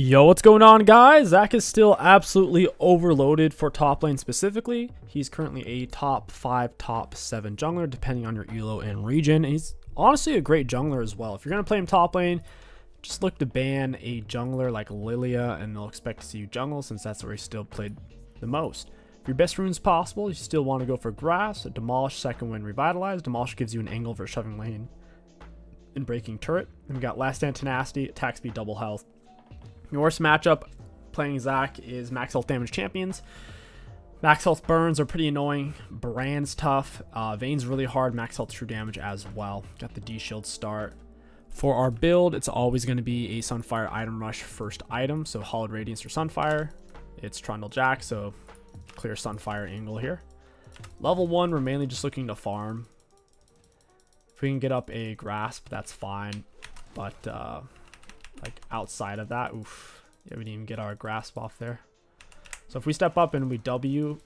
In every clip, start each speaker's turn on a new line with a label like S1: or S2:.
S1: Yo, what's going on, guys? Zac is still absolutely overloaded for top lane specifically. He's currently a top 5, top 7 jungler, depending on your elo and region. And he's honestly a great jungler as well. If you're going to play him top lane, just look to ban a jungler like Lilia, and they'll expect to see you jungle since that's where he still played the most. If your best runes possible, you still want to go for Grasp, Demolish, Second Wind, Revitalize. Demolish gives you an angle for shoving lane and breaking turret. Then we got Last Stand Tenacity, attack speed, double health. Your worst matchup playing Zac is max health damage champions. Max health burns are pretty annoying. Brand's tough. Uh, Vayne's really hard. Max health true damage as well. Got the D shield start. For our build, it's always going to be a Sunfire item rush first item. So Hallowed Radiance or Sunfire. It's Trundle Jack, so clear Sunfire angle here. Level 1, we're mainly just looking to farm. If we can get up a Grasp, that's fine. But uh, like outside of that, oof. Yeah, we didn't even get our grasp off there. So if we step up and we W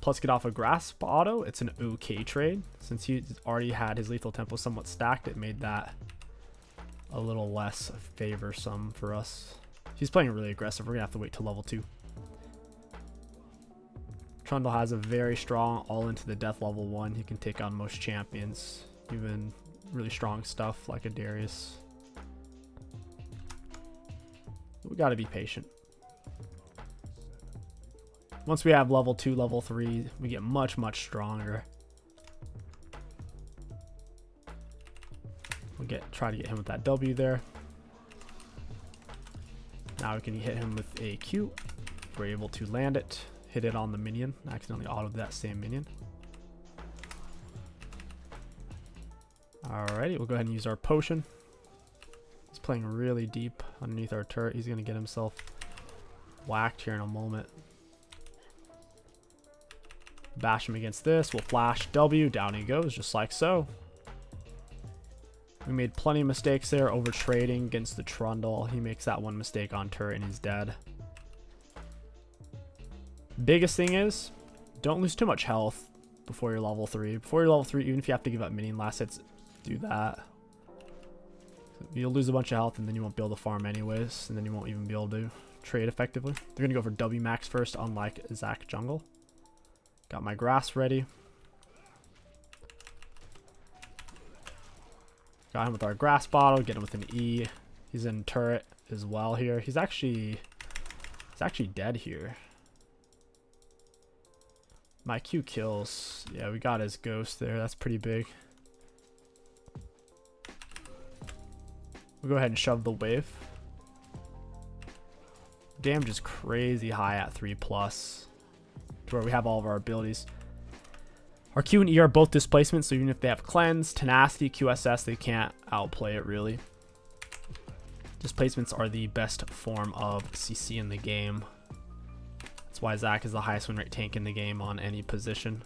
S1: plus get off a grasp auto, it's an okay trade. Since he already had his lethal tempo somewhat stacked, it made that a little less favorsome for us. He's playing really aggressive. We're going to have to wait till level 2. Trundle has a very strong all into the death level 1. He can take on most champions. Even really strong stuff like a Darius. We got to be patient. Once we have level 2, level 3, we get much, much stronger. We'll get try to get him with that W there. Now we can hit him with a Q. We're able to land it, hit it on the minion, accidentally autoed that same minion. Alrighty, we'll go ahead and use our potion playing really deep underneath our turret. He's going to get himself whacked here in a moment. Bash him against this. We'll flash W. Down he goes, just like so. We made plenty of mistakes there over trading against the Trundle. He makes that one mistake on turret and he's dead. Biggest thing is, don't lose too much health before you're level 3. Before you're level 3, even if you have to give up minion last hits, do that. You'll lose a bunch of health and then you won't be able to farm anyways. And then you won't even be able to trade effectively. They're going to go for W max first, unlike Zac Jungle. Got my grasp ready. Got him with our grasp auto. Get him with an E. He's in turret as well here. He's actually... He's actually dead here. My Q kills. Yeah, we got his ghost there. That's pretty big. We'll go ahead and shove the wave. Damage is crazy high at 3 plus. To where we have all of our abilities. Our Q and E are both displacements, so even if they have Cleanse, Tenacity, QSS, they can't outplay it really. Displacements are the best form of CC in the game. That's why Zac is the highest win rate tank in the game on any position.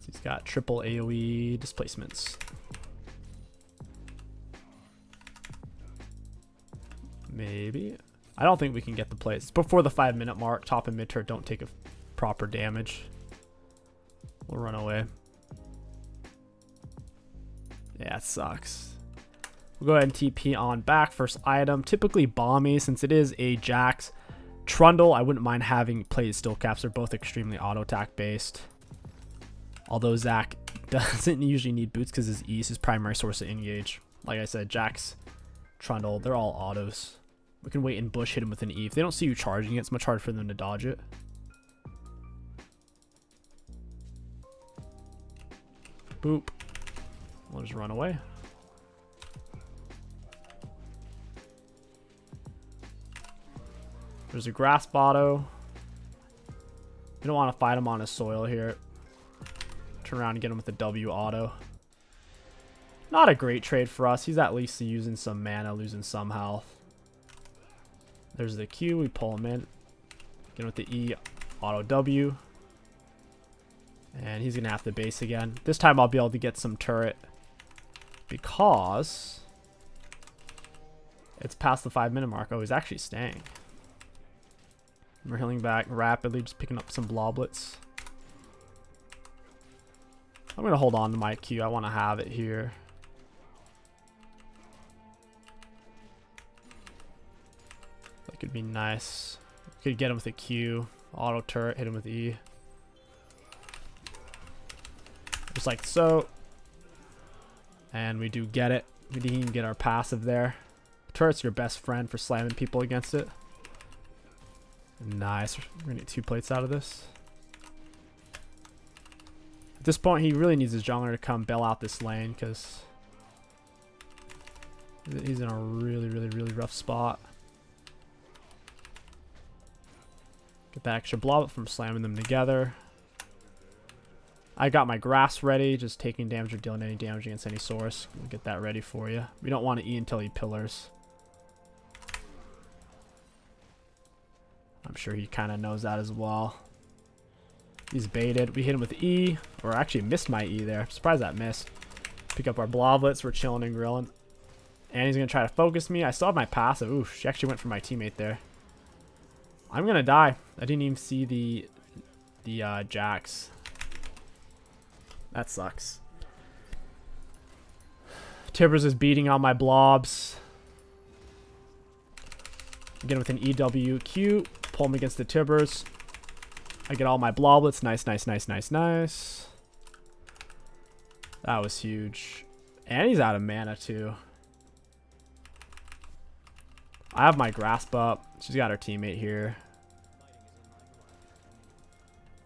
S1: So he's got triple AoE displacements. Maybe. I don't think we can get the plays. Before the five minute mark, top and mid turret don't take a proper damage. We'll run away. Yeah, it sucks. We'll go ahead and TP on back. First item, typically Bami, since it is a Jax. Trundle, I wouldn't mind having Plated Steelcaps. They're both extremely auto attack based. Although Zac doesn't usually need boots because his E is his primary source of engage. Like I said, Jax, Trundle, they're all autos. We can wait and bush hit him with an E. If they don't see you charging it, it's much harder for them to dodge it. Boop. We'll just run away. There's a grasp auto. You don't want to fight him on his soil here. Turn around and get him with a W auto. Not a great trade for us. He's at least using some mana, losing some health. There's the Q. We pull him in. Again with the E, auto W. And he's going to have to base again. This time I'll be able to get some turret. Because... It's past the five minute mark. Oh, he's actually staying. We're healing back rapidly, just picking up some bloblets. I'm going to hold on to my Q. I want to have it here. Could be nice. Could get him with a Q. Auto turret, hit him with E. Just like so. And we do get it. We didn't even get our passive there. Turret's your best friend for slamming people against it. Nice. We're gonna get two plates out of this. At this point, he really needs his jungler to come bail out this lane because he's in a really, really, really rough spot. Get that extra blob from slamming them together. I got my grasp ready, just taking damage or dealing any damage against any source. Get that ready for you. We don't want to E until he pillars. I'm sure he kind of knows that as well. He's baited. We hit him with E, or actually missed my E there. surprised that missed. Pick up our bloblets. We're chilling and grilling. And he's going to try to focus me. I still have my passive. Ooh, she actually went for my teammate there. I'm gonna die. I didn't even see the the uh, Jax. That sucks. Tibbers is beating on my blobs. Again with an EWQ. Pull him against the Tibbers. I get all my bloblets. Nice, nice, nice, nice, nice. That was huge. And he's out of mana too. I have my grasp up. She's got her teammate here.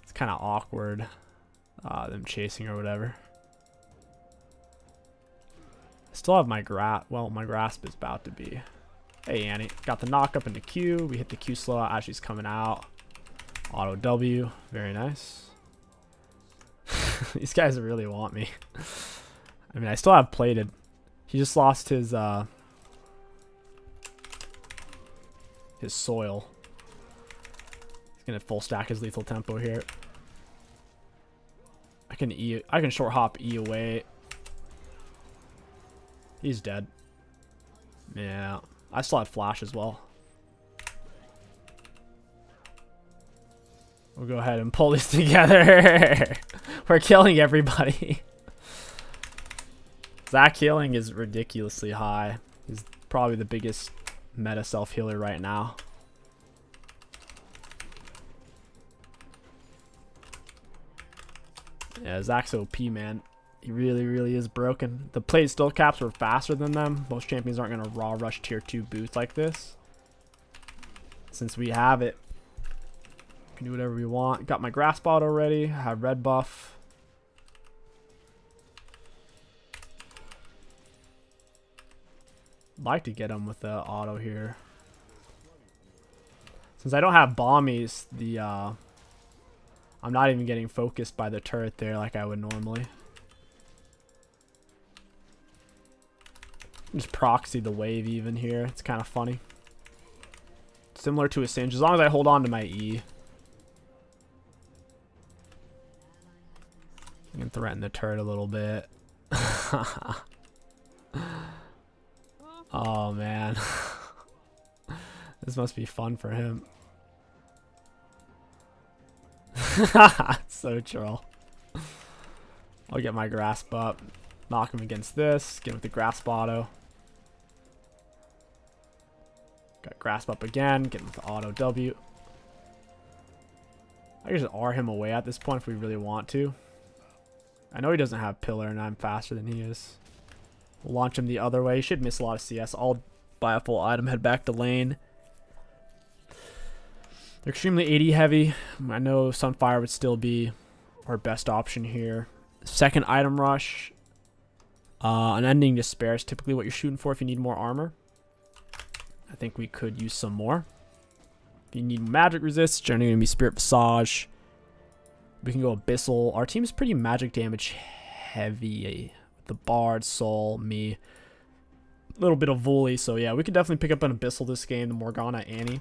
S1: It's kind of awkward. Uh, them chasing or whatever. I still have my grasp. Well, my grasp is about to be. Hey, Annie. Got the knock up into Q. We hit the Q slow as she's coming out. Auto W. Very nice. These guys really want me. I mean, I still have plated. He just lost his, uh, his soil. He's gonna full stack his lethal tempo here. I can E I can short hop E away. He's dead. Yeah. I still had flash as well. We'll go ahead and pull this together. We're killing everybody. Zac healing is ridiculously high. He's probably the biggest meta self-healer right now. Yeah, Zac's OP, man. He really, really is broken. The plate Steelcaps were faster than them. Most champions aren't going to raw rush tier 2 boots like this. Since we have it, we can do whatever we want. Got my grasp bot already. I have red buff. Like to get him with the auto here. Since I don't have Bami's, the uh, I'm not even getting focused by the turret there like I would normally. Just proxy the wave even here. It's kind of funny. Similar to a Singed, as long as I hold on to my E. I can threaten the turret a little bit. Oh, man. this must be fun for him. so troll. I'll get my grasp up. Knock him against this. Get with the grasp auto. Got grasp up again. Get with the auto W. I can just R him away at this point if we really want to. I know he doesn't have pillar and I'm faster than he is launch him the other way. He should miss a lot of CS. I'll buy a full item, head back to lane. They're extremely AD heavy. I know Sunfire would still be our best option here. Second item rush. Uh, Unending Despair is typically what you're shooting for if you need more armor. I think we could use some more. If you need magic resist, generally going to be Spirit Visage. We can go Abyssal. Our team is pretty magic damage heavy the Bard, Soul, me. A little bit of Volley, so yeah, we could definitely pick up an Abyssal this game, the Morgana Annie.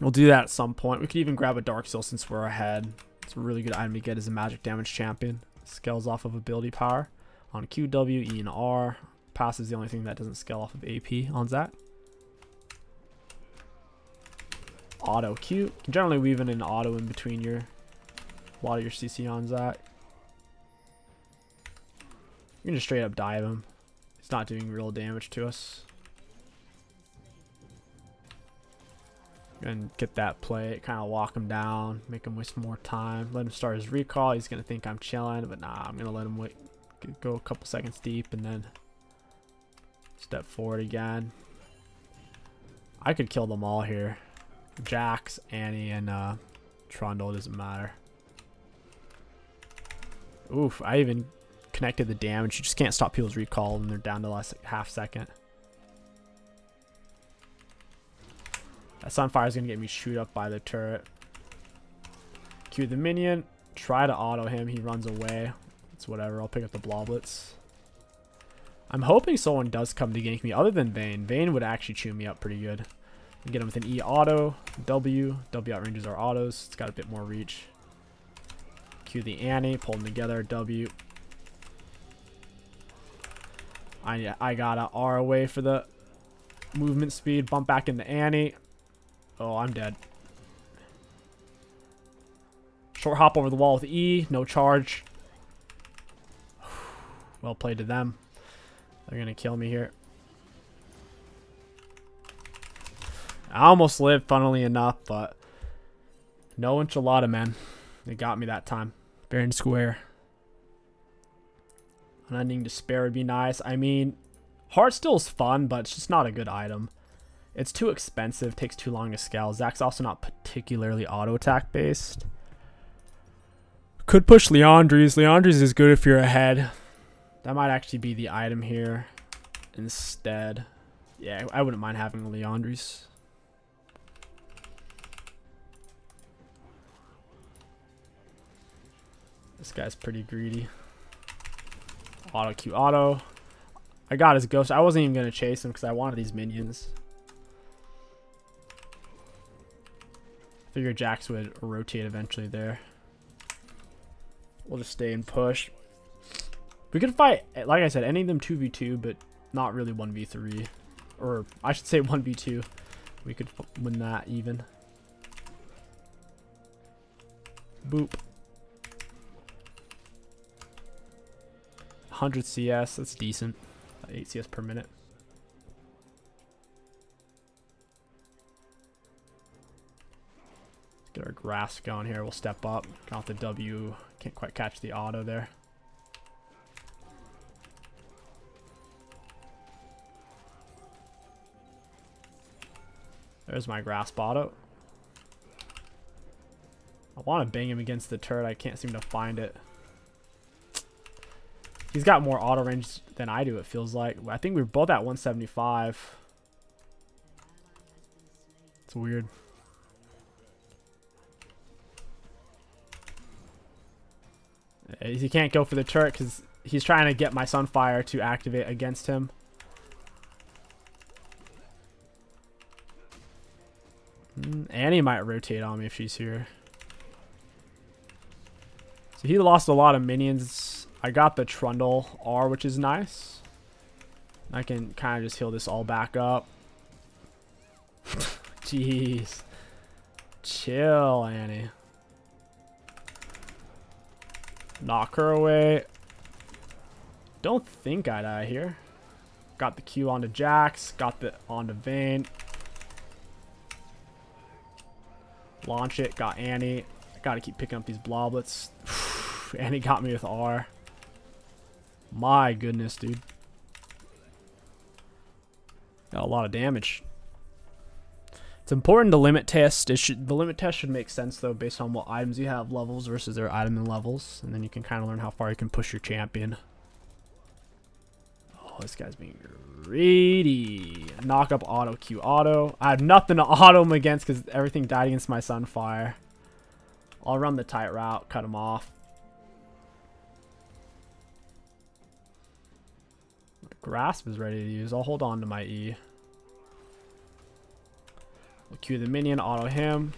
S1: We'll do that at some point. We could even grab a Dark Seal since we're ahead. It's a really good item to get as a magic damage champion. Scales off of ability power on Q, W, E, and R. Pass is the only thing that doesn't scale off of AP on Zac. Auto Q. Generally weave in an auto in between your a lot of your CC on Zac. Can just straight up dive him. It's not doing real damage to us. and get that play, kind of walk him down, make him waste more time. Let him start his recall. He's gonna think I'm chilling, but nah, I'm gonna let him wait, go a couple seconds deep, and then step forward again. I could kill them all here. Jax, Annie, and uh, Trundle doesn't matter. Oof, I even connected the damage. You just can't stop people's recall and they're down to less half second. That Sunfire is going to get me shoot up by the turret. Q the minion. Try to auto him. He runs away. It's whatever. I'll pick up the Bloblets. I'm hoping someone does come to gank me other than Vayne. Vayne would actually chew me up pretty good. Get him with an E auto, W. W outranges our autos. It's got a bit more reach. Q the Annie. Pull them together. W. I, I got a R away for the movement speed. Bump back into Annie. Oh, I'm dead. Short hop over the wall with E. No charge. Well played to them. They're going to kill me here. I almost lived, funnily enough, but no enchilada, man. They got me that time. Fair square. Unending Despair would be nice. I mean, Heartsteel's fun, but it's just not a good item. It's too expensive, takes too long to scale. Zac's also not particularly auto attack based. Could push Liandry's. Liandry's is good if you're ahead. That might actually be the item here instead. Yeah, I wouldn't mind having Liandry's. This guy's pretty greedy. Auto Q auto. I got his ghost. I wasn't even going to chase him because I wanted these minions. Figured Jax would rotate eventually there. We'll just stay and push. We could fight, like I said, any of them 2v2, but not really 1v3. Or, I should say 1v2. We could win that even. Boop. 100 CS, that's decent. 8 CS per minute. Get our grasp going here. We'll step up. Count the W. Can't quite catch the auto there. There's my grasp auto. I want to bang him against the turret. I can't seem to find it. He's got more auto range than I do, it feels like. I think we are both at 175. It's weird. He can't go for the turret because he's trying to get my Sunfire to activate against him. Mm, Annie might rotate on me if she's here. So he lost a lot of minions. I got the Trundle R, which is nice. I can kind of just heal this all back up. Jeez. Chill, Annie. Knock her away. Don't think I die here. Got the Q onto Jax. Got the onto Vayne. Launch it. Got Annie. Gotta keep picking up these bloblets. Annie got me with R. My goodness, dude. Got a lot of damage. It's important to limit test. It should the limit test should make sense though, based on what items you have levels versus their item and levels, and then you can kind of learn how far you can push your champion. Oh, this guy's being greedy. Knock up auto Q auto. I have nothing to auto him against because everything died against my Sunfire. I'll run the tight route, cut him off. Grasp is ready to use. I'll hold on to my E. We'll Q the minion, auto him.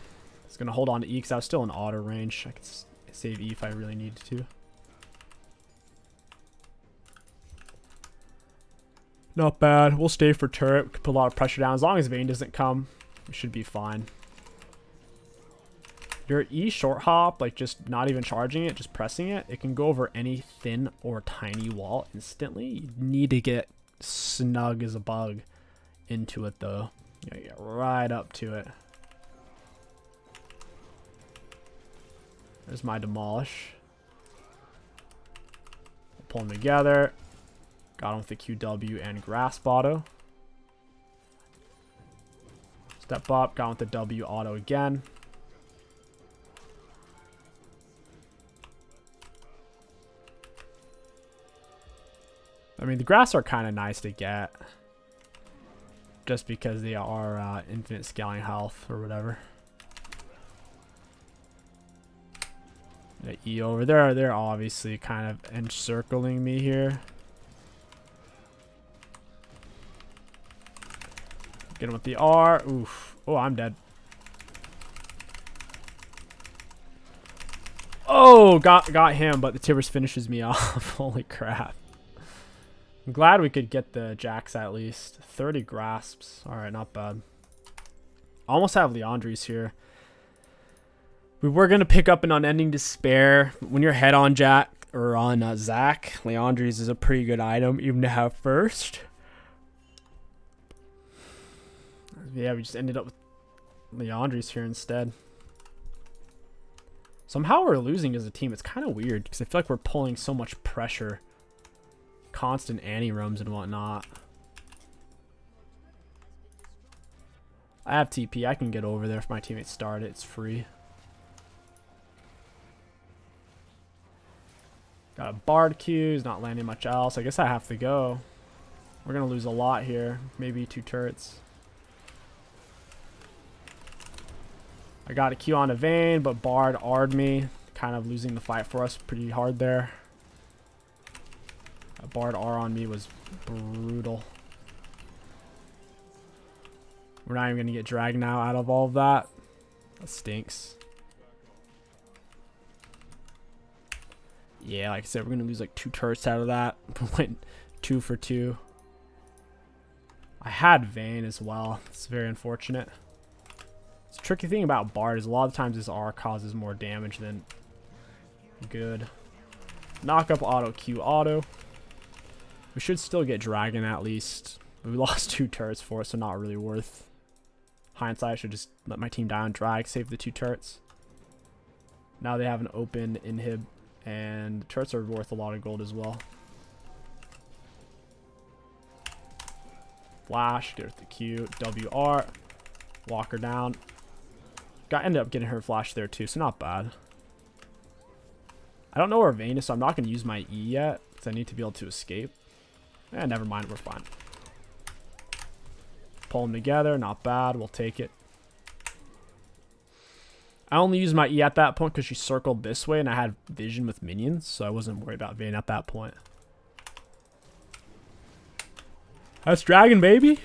S1: It's going to hold on to E because I was still in auto range. I could save E if I really needed to. Not bad. We'll stay for turret. Could put a lot of pressure down. As long as Vayne doesn't come, we should be fine. Your E short hop, like just not even charging it, just pressing it, it can go over any thin or tiny wall instantly. You need to get snug as a bug into it though. You get right up to it. There's my demolish. Pull them together. Got him with the QW and grasp auto. Step up, got him with the W auto again. I mean, the grass are kind of nice to get. Just because they are uh, infinite scaling health or whatever. The E over there, they're obviously kind of encircling me here. Get him with the R. Oof. Oh, I'm dead. Oh, got got him, but the Tibbers finishes me off. Holy crap. I'm glad we could get the Jax at least. 30 grasps. Alright, not bad. Almost have Liandry's here. We were going to pick up an Unending Despair. When you're head on Jack or on uh, Zac, Liandry's is a pretty good item even to have first. Yeah, we just ended up with Liandry's here instead. Somehow we're losing as a team. It's kind of weird because I feel like we're pulling so much pressure. Constant anti-roams and whatnot. I have TP. I can get over there if my teammates start it. It's free. Got a Bard Q. He's not landing much else. I guess I have to go. We're going to lose a lot here. Maybe two turrets. I got a Q on a Vayne, but Bard R'd me. Kind of losing the fight for us pretty hard there. A Bard R on me was brutal. We're not even going to get dragged now out of all of that. That stinks. Yeah, like I said, we're going to lose like two turrets out of that. Went two for two. I had Vayne as well. It's very unfortunate. The tricky thing about Bard is a lot of times his R causes more damage than good. Knock up auto Q auto. We should still get Dragon at least. We lost two turrets for it, so not really worth. Hindsight, I should just let my team die on drag, save the two turrets. Now they have an open inhib and turrets are worth a lot of gold as well. Flash, get her the Q, WR, walk her down. Got ended up getting her flash there too, so not bad. I don't know where Vayne is, so I'm not going to use my E yet, because I need to be able to escape. Eh, never mind, we're fine. Pull them together, not bad, we'll take it. I only used my E at that point because she circled this way and I had vision with minions, so I wasn't worried about Vayne at that point. That's Dragon, baby!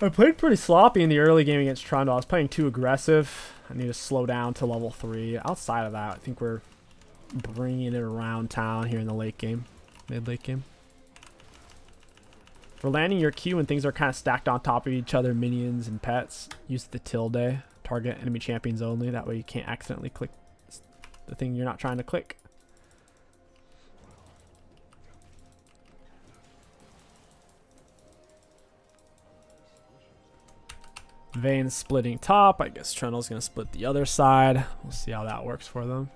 S1: I played pretty sloppy in the early game against Trundle. I was playing too aggressive. I need to slow down to level 3. Outside of that, I think we're bringing it around town here in the late game. Mid-late game. For landing your Q when things are kind of stacked on top of each other, minions and pets, use the tilde target enemy champions only. That way you can't accidentally click the thing you're not trying to click. Vayne splitting top. I guess Trundle's going to split the other side. We'll see how that works for them.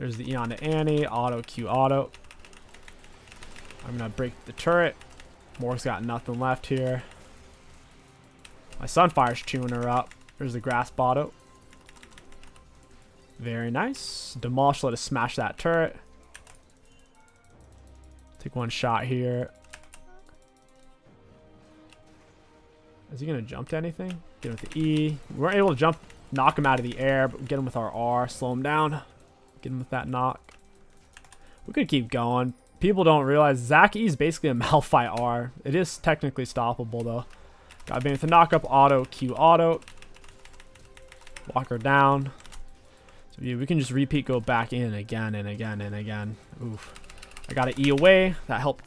S1: There's the Eon to Annie. Auto Q auto. I'm going to break the turret. Morg's got nothing left here. My Sunfire's chewing her up. There's the Grasp auto. Very nice. Demolish let us smash that turret. Take one shot here. Is he going to jump to anything? Get him with the E. We weren't able to jump, knock him out of the air, but get him with our R. Slow him down. Get him with that knock. We could keep going. People don't realize Zac E is basically a Malphite R. It is technically stoppable, though. Got Vayne with the knock up, auto, Q auto. Walk her down. So yeah, we can just repeat, go back in again and again and again. Oof. I got an E away. That helped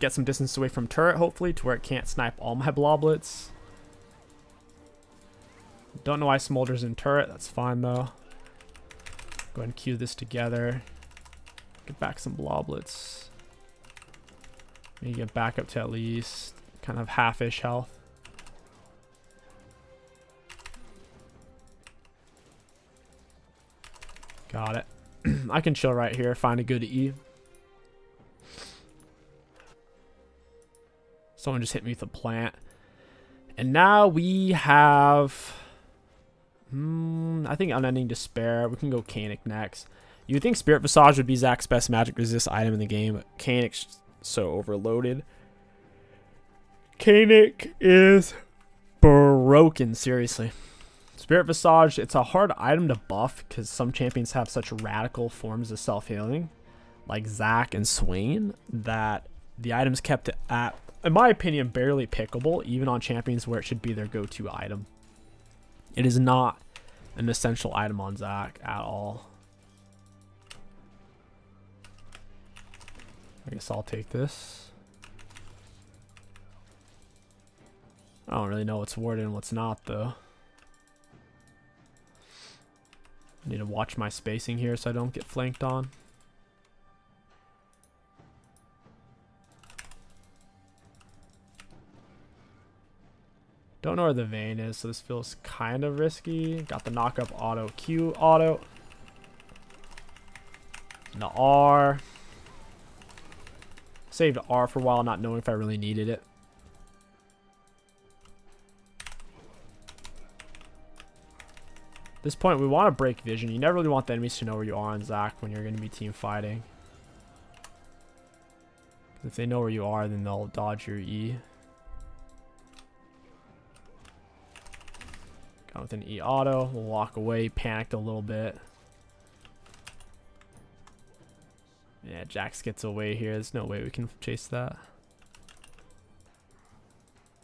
S1: get some distance away from turret, hopefully, to where it can't snipe all my bloblets. Don't know why Smolder's in turret. That's fine, though. Go ahead and Q this together. Get back some bloblets. Maybe get back up to at least kind of half-ish health. Got it. I can chill right here, find a good E. Someone just hit me with a plant. And now we have Hmm, I think Unending Despair. We can go Kaenic next. You think Spirit Visage would be Zac's best magic resist item in the game, but Kaenic's so overloaded. Kaenic is broken, seriously. Spirit Visage, it's a hard item to buff because some champions have such radical forms of self-healing, like Zac and Swain, that the item's kept at, in my opinion, barely pickable, even on champions where it should be their go-to item. It is not an essential item on Zac at all. I guess I'll take this. I don't really know what's warded and what's not, though. I need to watch my spacing here so I don't get flanked on. Don't know where the Vayne is, so this feels kind of risky. Got the knockup auto Q auto. And the R. Saved R for a while, not knowing if I really needed it. This point, we want to break vision. You never really want the enemies to know where you are on Zac when you're going to be team fighting. If they know where you are, then they'll dodge your E. With an E auto. We'll walk away, panicked a little bit. Yeah, Jax gets away here. There's no way we can chase that.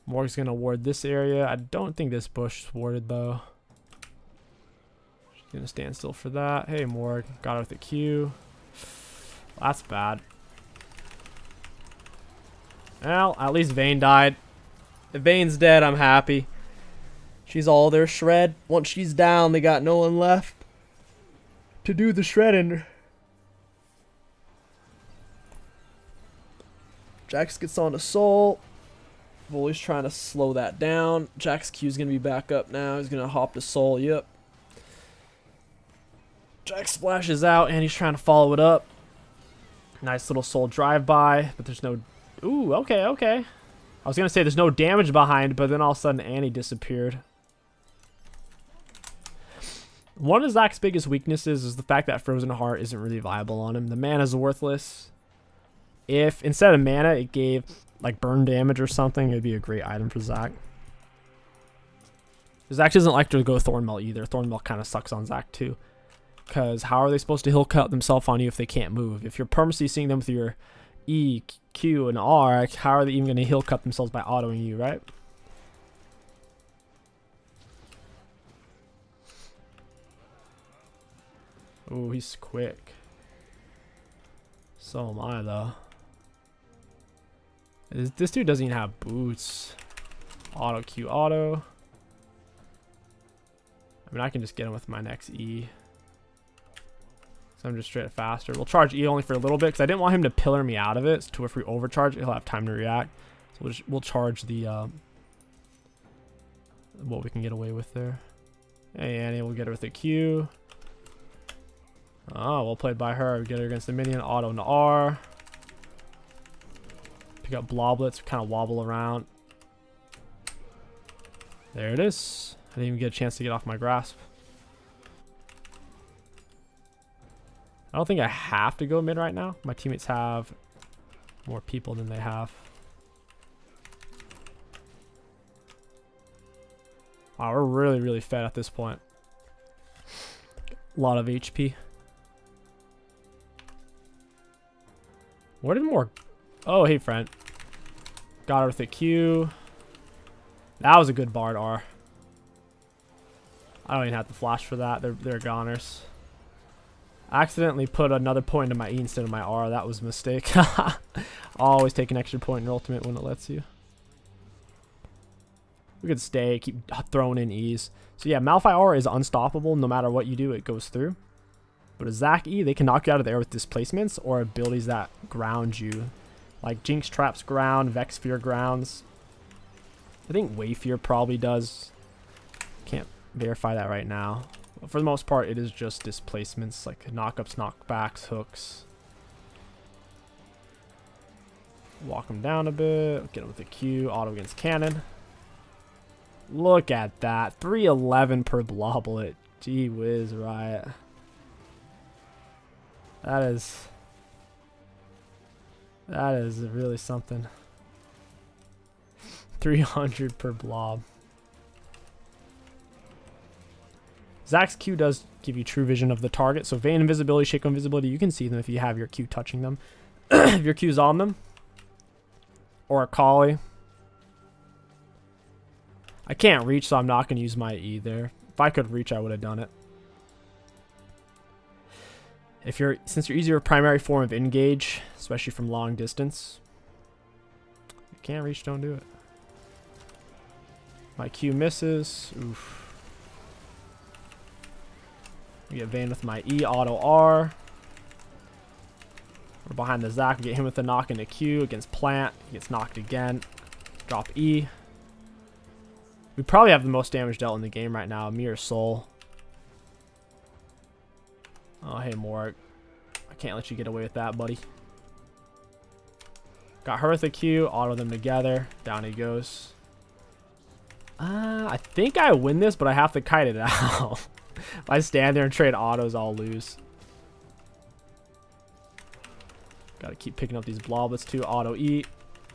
S1: Morg's going to ward this area. I don't think this bush is warded, though. She's going to stand still for that. Hey, Morg. Got her with a Q. That's bad. Well, at least Vayne died. If Vayne's dead, I'm happy. She's all their shred. Once she's down, they got no one left to do the shredding. Jax gets on a soul. Volley's trying to slow that down. Jax Q's gonna be back up now. He's gonna hop to soul. Yep. Jax splashes out and he's trying to follow it up. Nice little soul drive by, but there's no. Ooh, okay, okay. I was gonna say there's no damage behind, but then all of a sudden Annie disappeared. One of Zac's biggest weaknesses is the fact that Frozen Heart isn't really viable on him. The mana is worthless if instead of mana it gave like burn damage or something, it'd be a great item for Zac. Zac doesn't like to go Thornmail either. Thornmail kind of sucks on Zac too. Because how are they supposed to heal cut themselves on you if they can't move? If you're permanently seeing them with your E, Q, and R, how are they even going to heal cut themselves by autoing you, right? Oh, he's quick. So am I, though. This dude doesn't even have boots. Auto Q auto. I mean, I can just get him with my next E. So I'm just straight faster. We'll charge E only for a little bit because I didn't want him to pillar me out of it. So if we overcharge, he'll have time to react. So we'll, just, we'll charge the um, what we can get away with there. Hey Annie, we'll get her with a Q. Oh, well played by her. Get her against the minion. Auto and R. Pick up bloblets, kind of wobble around. There it is. I didn't even get a chance to get off my grasp. I don't think I have to go mid right now. My teammates have more people than they have. Wow, we're really, really fed at this point. A lot of HP. Where did more... Oh, hey, friend. Got her with a Q. That was a good Bard R. I don't even have to flash for that. They're, they're goners. Accidentally put another point in my E instead of my R. That was a mistake. Always take an extra point in your ultimate when it lets you. We could stay, keep throwing in E's. So yeah, Malphite R is unstoppable. No matter what you do, it goes through. But a Zac E, they can knock you out of the air with displacements or abilities that ground you. Like Jinx traps ground, Vex Fear grounds. I think Wayfear probably does. Can't verify that right now. For the most part, it is just displacements, like knockups, knockbacks, hooks. Walk him down a bit. Get him with a Q. Auto against cannon. Look at that. 311 per bloblet. Gee whiz, Riot. That is... That is really something. 300 per blob. Zac's Q does give you true vision of the target. So Vayne invisibility, Shaco invisibility, you can see them if you have your Q touching them. if your Q's on them. Or Akali. I can't reach, so I'm not going to use my E there. If I could reach, I would have done it. If you're since you're your primary form of engage, especially from long distance, you can't reach, don't do it. My Q misses. Oof. We get Vayne with my E auto R. We're behind the Zac. We get him with the knock into Q against Plant. He gets knocked again. Drop E. We probably have the most damage dealt in the game right now. Mirror Soul. Oh, hey, Morik. I can't let you get away with that, buddy. Got her with a Q. Auto them together. Down he goes. Uh, I think I win this, but I have to kite it out. if I stand there and trade autos, I'll lose. Gotta keep picking up these bloblets too. Auto eat.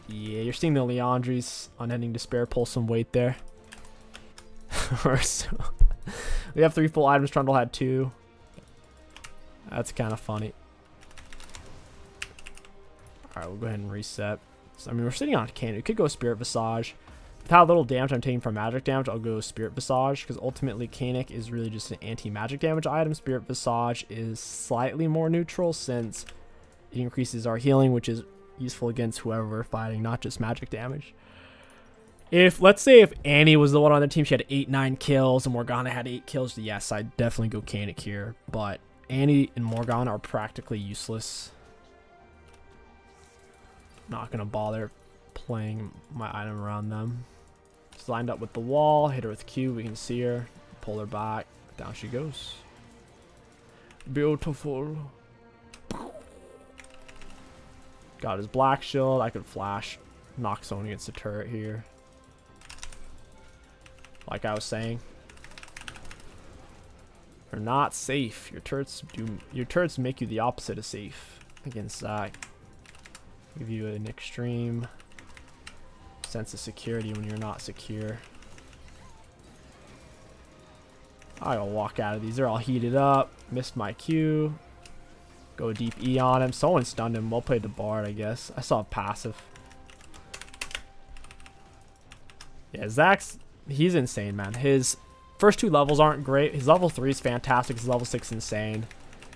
S1: Yeah, you're seeing the Liandry's Unending Despair pull some weight there. we have three full items. Trundle had two. That's kind of funny. Alright, we'll go ahead and reset. So, I mean, we're sitting on a cannon. We could go Spirit Visage. With how little damage I'm taking from magic damage, I'll go Spirit Visage, because ultimately Kaenic is really just an anti-magic damage item. Spirit Visage is slightly more neutral since it increases our healing, which is useful against whoever we're fighting, not just magic damage. If, let's say if Annie was the one on the team, she had 8, 9 kills, and Morgana had 8 kills, yes, I'd definitely go Kaenic here. But Annie and Morgana are practically useless. Not going to bother playing my item around them. She's lined up with the wall. Hit her with Q. We can see her. Pull her back. Down she goes. Beautiful. Got his black shield. I could flash. Knock someone against the turret here. Like I was saying. You're not safe. Your turrets do your turrets make you the opposite of safe against Zac. Give you an extreme sense of security when you're not secure. I'll walk out of these. They're all heated up. Missed my Q. Go deep E on him. Someone stunned him. Well played the Bard, I guess. I saw a passive. Yeah, Zac's... He's insane, man. His first two levels aren't great. His level 3 is fantastic. His level 6 is insane.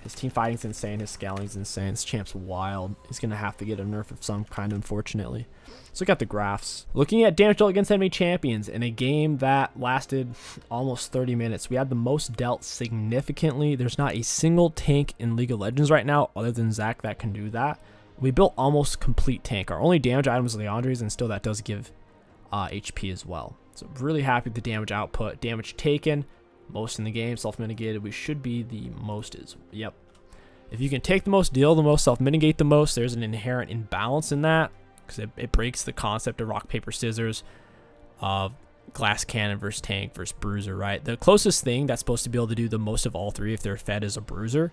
S1: His team fighting's insane. His scaling's insane. His champ's wild. He's going to have to get a nerf of some kind, unfortunately. Let's look at the graphs. Looking at damage dealt against enemy champions in a game that lasted almost 30 minutes, we had the most dealt significantly. There's not a single tank in League of Legends right now other than Zac that can do that. We built almost complete tank. Our only damage item is Liandry's, and still that does give uh, HP as well. So really happy with the damage output. Damage taken, most in the game, self-mitigated. We should be the most is, yep. If you can take the most, deal the most, self-mitigate the most, there's an inherent imbalance in that because it, it breaks the concept of rock, paper, scissors of glass cannon versus tank versus bruiser, right? The closest thing that's supposed to be able to do the most of all three if they're fed is a bruiser.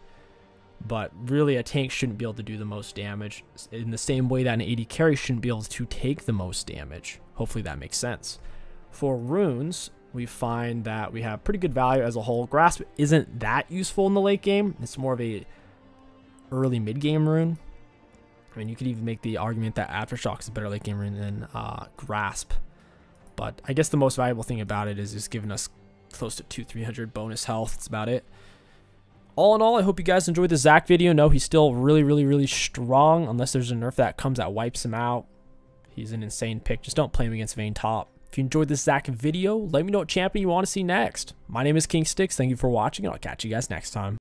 S1: But really, a tank shouldn't be able to do the most damage in the same way that an AD carry shouldn't be able to take the most damage. Hopefully that makes sense. For runes, we find that we have pretty good value as a whole. Grasp isn't that useful in the late game. It's more of a early mid game rune. I mean, you could even make the argument that Aftershock is a better late game rune than uh, Grasp. But I guess the most valuable thing about it is just giving us close to 2 300 bonus health. That's about it. All in all, I hope you guys enjoyed the Zac video. No, he's still really, really, really strong. Unless there's a nerf that comes that wipes him out. He's an insane pick. Just don't play him against Vayne top. If you enjoyed this Zac video, let me know what champion you want to see next. My name is KingStix. Thank you for watching, and I'll catch you guys next time.